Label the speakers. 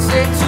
Speaker 1: Six.